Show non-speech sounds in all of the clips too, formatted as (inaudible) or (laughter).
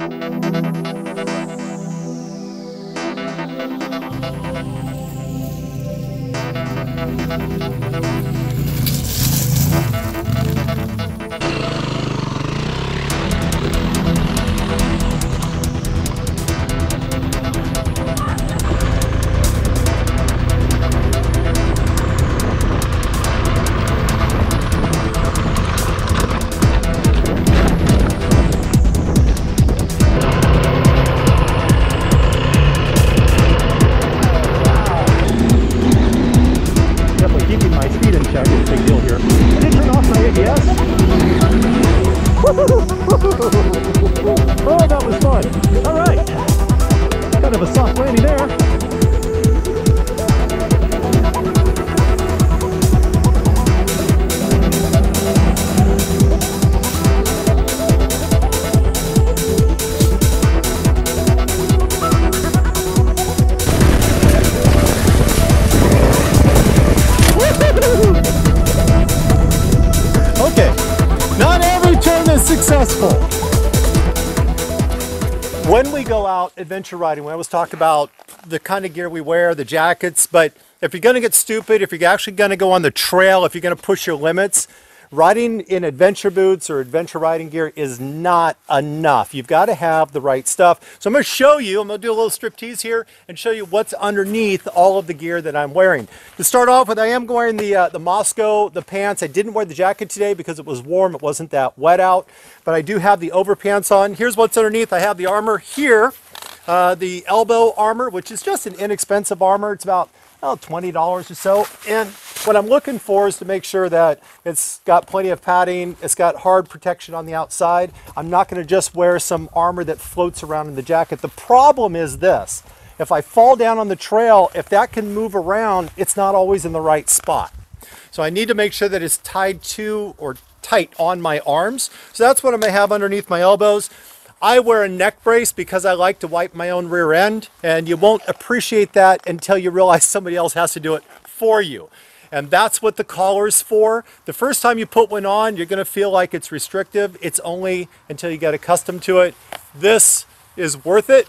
Definitely successful. When we go out adventure riding, we always talk about the kind of gear we wear, the jackets, but if you're gonna get stupid, if you're actually gonna go on the trail, if you're gonna push your limits, riding in adventure boots or adventure riding gear is not enough. You've got to have the right stuff. So I'm going to show you, I'm going to do a little striptease here and show you what's underneath all of the gear that I'm wearing. To start off with, I am wearing the, uh, the Mosko, the pants. I didn't wear the jacket today because it was warm. It wasn't that wet out, but I do have the overpants on. Here's what's underneath. I have the armor here, uh, the elbow armor, which is just an inexpensive armor. It's about oh, $20 or so. And what I'm looking for is to make sure that it's got plenty of padding, it's got hard protection on the outside. I'm not gonna just wear some armor that floats around in the jacket. The problem is this, if I fall down on the trail, if that can move around, it's not always in the right spot. So I need to make sure that it's tied to or tight on my arms. So that's what I'm gonna have underneath my elbows. I wear a neck brace because I like to wipe my own rear end and you won't appreciate that until you realize (laughs) somebody else has to do it for you. And that's what the collar's for. The first time you put one on, you're gonna feel like it's restrictive. It's only until you get accustomed to it. This is worth it.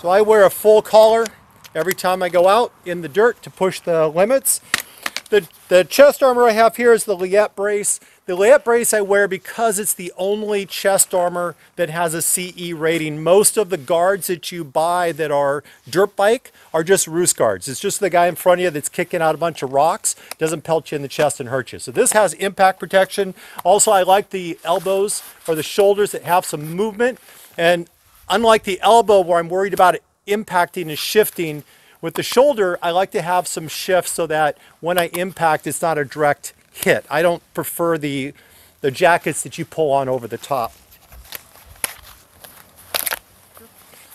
So I wear a full collar every time I go out in the dirt to push the limits. The, the chest armor I have here is the Leatt brace. The Leatt brace I wear because it's the only chest armor that has a CE rating. Most of the guards that you buy that are dirt bike are just roost guards. It's just the guy in front of you that's kicking out a bunch of rocks, doesn't pelt you in the chest and hurt you. So this has impact protection. Also, I like the elbows or the shoulders that have some movement. And unlike the elbow where I'm worried about it impacting and shifting, with the shoulder, I like to have some shift so that when I impact, it's not a direct hit. I don't prefer the, the jackets that you pull on over the top.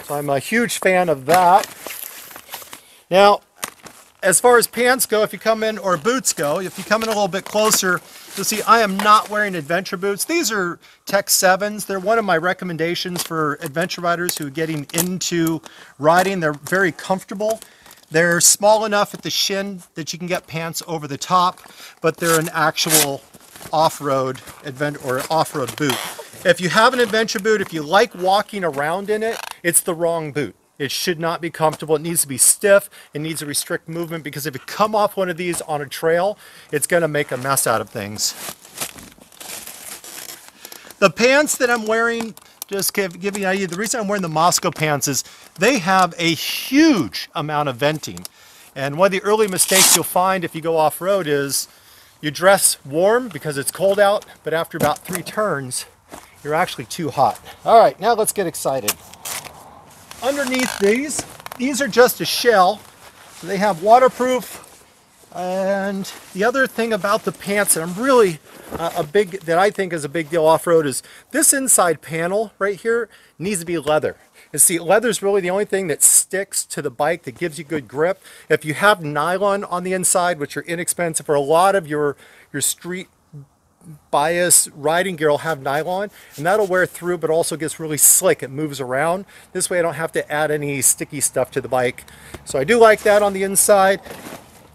So I'm a huge fan of that. Now, as far as pants go, if you come in, or boots go, if you come in a little bit closer, you'll see I am not wearing adventure boots. These are Tech 7s. They're one of my recommendations for adventure riders who are getting into riding. They're very comfortable. They're small enough at the shin that you can get pants over the top, but they're an actual off-road advent or off-road boot. If you have an adventure boot, if you like walking around in it, it's the wrong boot. It should not be comfortable. It needs to be stiff. It needs to restrict movement because if you come off one of these on a trail, it's going to make a mess out of things. The pants that I'm wearing, just give, give you an idea, the reason I'm wearing the Mosko pants is they have a huge amount of venting. And one of the early mistakes you'll find if you go off-road is you dress warm because it's cold out, but after about three turns, you're actually too hot. All right, now let's get excited. Underneath these, these are just a shell. So they have waterproof. And the other thing about the pants that I'm really uh, a big, that I think is a big deal off-road is this inside panel right here needs to be leather. And see, leather is really the only thing that sticks to the bike that gives you good grip. If you have nylon on the inside, which are inexpensive, or a lot of your, your street bias riding gear will have nylon and that'll wear through but also gets really slick it moves around this way I don't have to add any sticky stuff to the bike so I do like that on the inside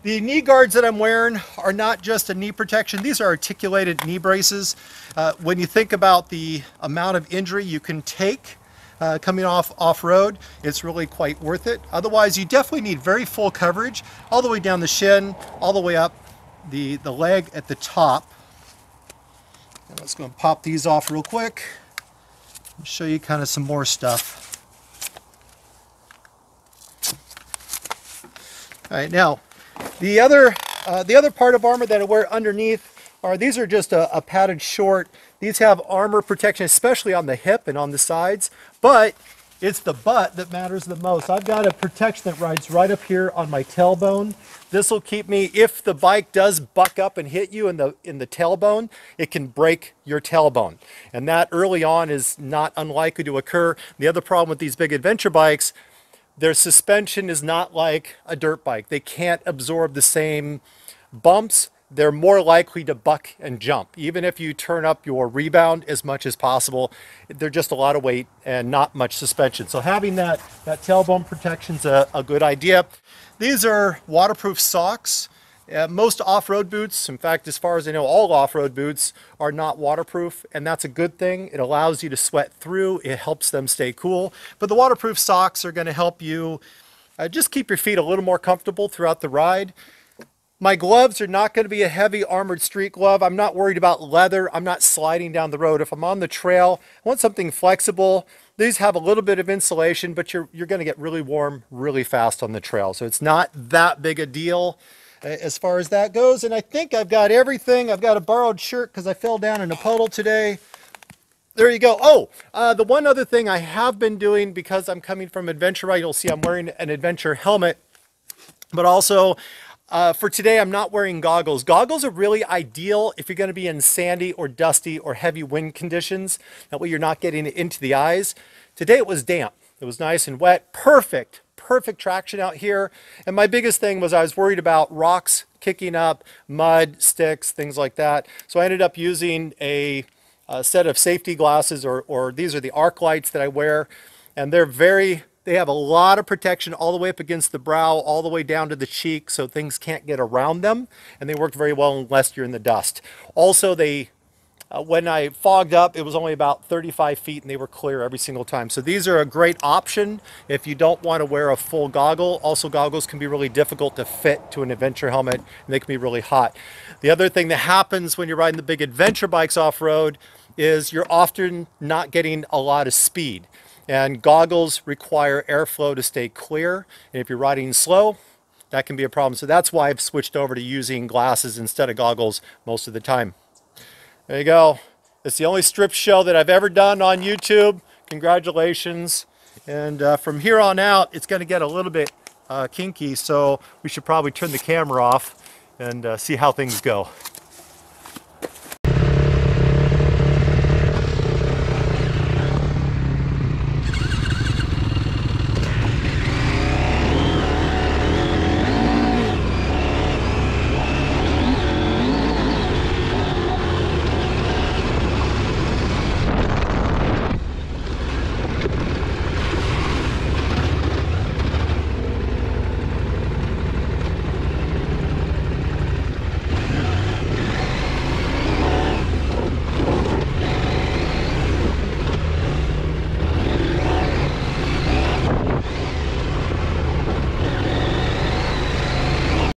The knee guards that I'm wearing are not just a knee protection. These are articulated knee braces. Uh, when you think about the amount of injury you can take uh, coming off off-road, it's really quite worth it. Otherwise, you definitely need very full coverage all the way down the shin, all the way up the, the leg at the top. And let's go and pop these off real quick and show you kind of some more stuff. All right, now the other uh, the other part of armor that I wear underneath are these are just a, a padded short. These have armor protection, especially on the hip and on the sides, but it's the butt that matters the most. I've got a protection that rides right up here on my tailbone. This will keep me, if the bike does buck up and hit you in the, in the tailbone, it can break your tailbone. And that early on is not unlikely to occur. The other problem with these big adventure bikes, their suspension is not like a dirt bike. They can't absorb the same bumps they're more likely to buck and jump. Even if you turn up your rebound as much as possible, they're just a lot of weight and not much suspension. So having that, that tailbone protection is a, a good idea. These are waterproof socks. Uh, most off-road boots, in fact, as far as I know, all off-road boots are not waterproof, and that's a good thing. It allows you to sweat through. It helps them stay cool. But the waterproof socks are going to help you uh, just keep your feet a little more comfortable throughout the ride. My gloves are not going to be a heavy armored street glove. I'm not worried about leather. I'm not sliding down the road. If I'm on the trail, I want something flexible. These have a little bit of insulation, but you're, you're going to get really warm really fast on the trail. So it's not that big a deal as far as that goes. And I think I've got everything. I've got a borrowed shirt because I fell down in a puddle today. There you go. Oh, uh, the one other thing I have been doing because I'm coming from Adventure Ride, you'll see I'm wearing an Adventure helmet, but also uh, for today, I'm not wearing goggles. Goggles are really ideal if you're going to be in sandy or dusty or heavy wind conditions. That way you're not getting it into the eyes. Today it was damp. It was nice and wet. Perfect, perfect traction out here. And my biggest thing was I was worried about rocks kicking up, mud, sticks, things like that. So I ended up using a, a set of safety glasses or, or these are the Arclites that I wear. And they're very they have a lot of protection all the way up against the brow, all the way down to the cheek, so things can't get around them. And they work very well unless you're in the dust. Also, they uh, when I fogged up, it was only about 35 feet and they were clear every single time. So these are a great option if you don't want to wear a full goggle. Also, goggles can be really difficult to fit to an adventure helmet and they can be really hot. The other thing that happens when you're riding the big adventure bikes off-road is you're often not getting a lot of speed. And goggles require airflow to stay clear. And if you're riding slow, that can be a problem. So that's why I've switched over to using glasses instead of goggles most of the time. There you go. It's the only strip show that I've ever done on YouTube. Congratulations. And uh, from here on out, it's going to get a little bit uh, kinky, so we should probably turn the camera off and uh, see how things go.